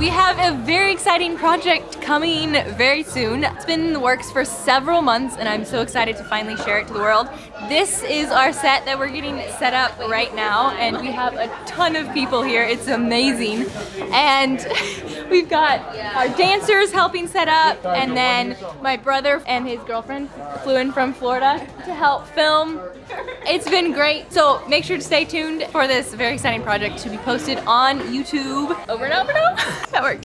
We have a very exciting project coming very soon. It's been in the works for several months and I'm so excited to finally share it to the world. This is our set that we're getting set up right now and we have a ton of people here. It's amazing. And we've got our dancers helping set up and then my brother and his girlfriend flew in from Florida to help film. It's been great. So make sure to stay tuned for this very exciting project to be posted on YouTube. Over and over and over. That.